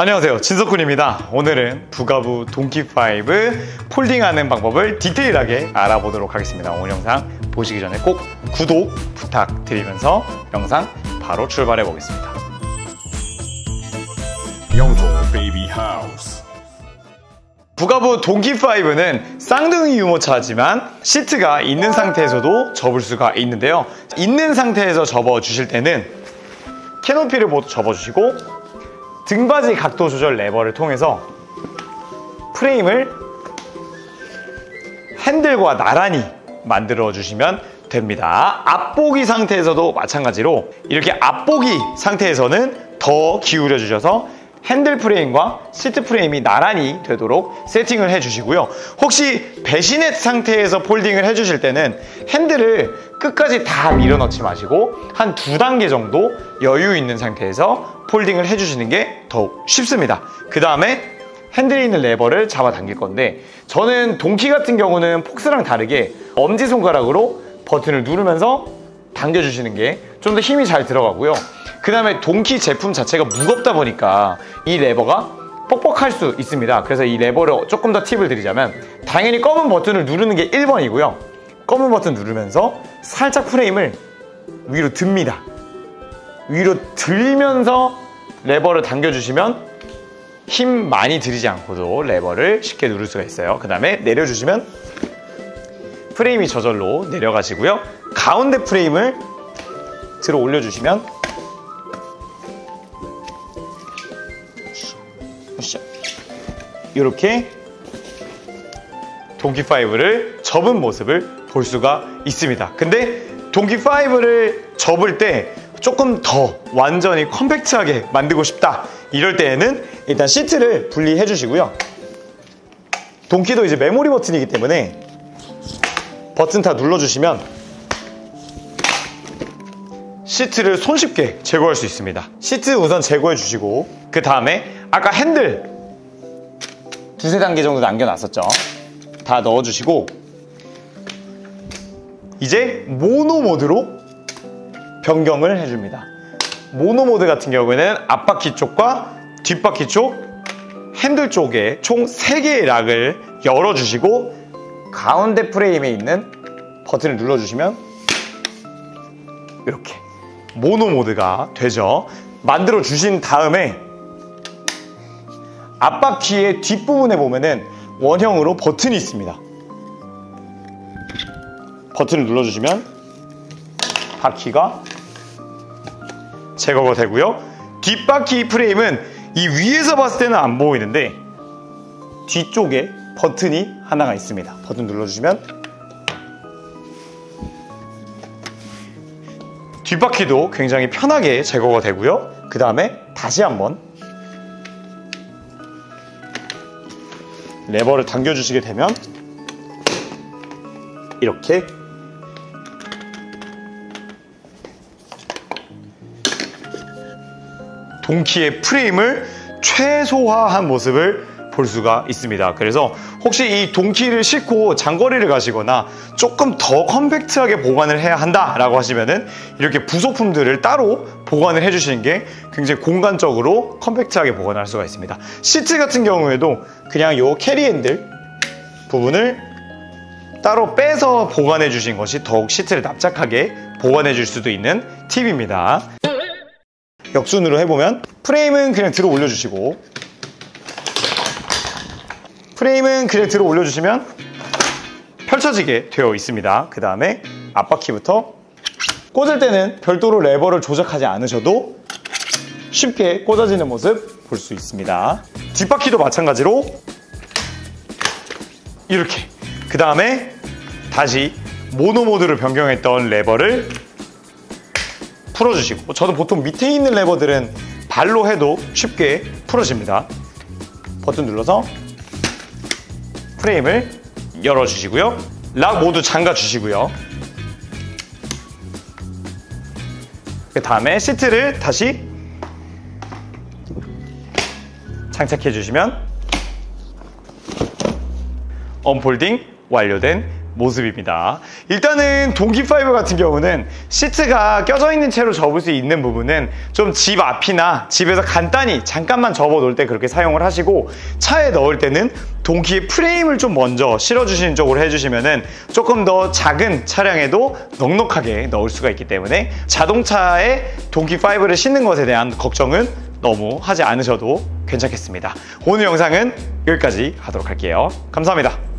안녕하세요. 진석훈입니다. 오늘은 부가부 동키5 folding하는 방법을 디테일하게 알아보도록 하겠습니다. 오늘 영상 보시기 전에 꼭 구독 부탁드리면서 영상 바로 출발해 보겠습니다. 영도 베이비 하우스 부가부 동키5는 쌍둥이 유모차지만 시트가 있는 상태에서도 접을 수가 있는데요. 있는 상태에서 접어 주실 때는 캐노피를 모두 접어 주시고 등받이 각도 조절 레버를 통해서 프레임을 핸들과 나란히 만들어 주시면 됩니다 앞보기 상태에서도 마찬가지로 이렇게 앞보기 상태에서는 더 기울여 주셔서 핸들 프레임과 시트 프레임이 나란히 되도록 세팅을 해주시고요. 혹시 배신의 상태에서 폴딩을 해주실 때는 핸들을 끝까지 다 밀어넣지 마시고 한 두 단계 정도 여유 있는 상태에서 폴딩을 해주시는 게 더욱 쉽습니다. 그 다음에 핸들에 있는 레버를 잡아 당길 건데 저는 동키 같은 경우는 폭스랑 다르게 엄지손가락으로 버튼을 누르면서 당겨주시는 게 좀 더 힘이 잘 들어가고요. 그 다음에 동키 제품 자체가 무겁다 보니까 이 레버가 뻑뻑할 수 있습니다. 그래서 이 레버를 조금 더 팁을 드리자면 당연히 검은 버튼을 누르는 게 1번이고요. 검은 버튼 누르면서 살짝 프레임을 위로 듭니다. 위로 들면서 레버를 당겨주시면 힘 많이 들이지 않고도 레버를 쉽게 누를 수가 있어요. 그 다음에 내려주시면 프레임이 저절로 내려가시고요. 가운데 프레임을 들어 올려주시면 이렇게 동키5를 접은 모습을 볼 수가 있습니다. 근데 동키5를 접을 때 조금 더 완전히 compact하게 만들고 싶다. 이럴 때에는 일단 시트를 분리해 주시고요. 동키도 이제 메모리 버튼이기 때문에 버튼 다 눌러주시면 시트를 손쉽게 제거할 수 있습니다. 시트 우선 제거해 주시고 그 다음에 아까 핸들 두세 단계 정도 남겨놨었죠. 다 넣어주시고 이제 모노 모드로 변경을 해줍니다. 모노 모드 같은 경우에는 앞바퀴 쪽과 뒷바퀴 쪽 핸들 쪽에 총 3개의 락을 열어주시고 가운데 프레임에 있는 버튼을 눌러주시면 이렇게 모노 모드가 되죠. 만들어 주신 다음에 앞바퀴의 뒷부분에 보면은 원형으로 버튼이 있습니다. 버튼을 눌러주시면 바퀴가 제거가 되고요. 뒷바퀴 프레임은 이 위에서 봤을 때는 안 보이는데 뒤쪽에 버튼이 하나가 있습니다. 버튼 눌러주시면 뒷바퀴도 굉장히 편하게 제거가 되고요. 그 다음에 다시 한번 레버를 당겨주시게 되면 이렇게 동키의 프레임을 최소화한 모습을 볼 수가 있습니다. 그래서 혹시 이 동키를 싣고 장거리를 가시거나 조금 더 compact하게 보관을 해야 한다라고 하시면은 이렇게 부속품들을 따로 보관을 해주시는 게 굉장히 공간적으로 compact하게 보관할 수가 있습니다. 시트 같은 경우에도 그냥 요 carry handle 부분을 따로 빼서 보관해 주신 것이 더욱 시트를 납작하게 보관해 줄 수도 있는 팁입니다. 역순으로 해보면 프레임은 그냥 들어 올려주시고 프레임은 그냥 들어 올려주시면 펼쳐지게 되어 있습니다. 그 다음에 앞바퀴부터 꽂을 때는 별도로 레버를 조작하지 않으셔도 쉽게 꽂아지는 모습 볼 수 있습니다. 뒷바퀴도 마찬가지로 이렇게 그 다음에 다시 모노 모드로 변경했던 레버를 풀어주시고 저도 보통 밑에 있는 레버들은 발로 해도 쉽게 풀어집니다. 버튼 눌러서 프레임을 열어주시고요. 락 모두 잠가주시고요. 그 다음에 시트를 다시 장착해 주시면 언폴딩 완료된 모습입니다. 일단은 동키5 같은 경우는 시트가 껴져 있는 채로 접을 수 있는 부분은 좀 집 앞이나 집에서 간단히 잠깐만 접어 놓을 때 그렇게 사용을 하시고 차에 넣을 때는 동키의 프레임을 좀 먼저 실어주시는 쪽으로 해주시면은 조금 더 작은 차량에도 넉넉하게 넣을 수가 있기 때문에 자동차에 동키5를 싣는 것에 대한 걱정은 너무 하지 않으셔도 괜찮겠습니다. 오늘 영상은 여기까지 하도록 할게요. 감사합니다.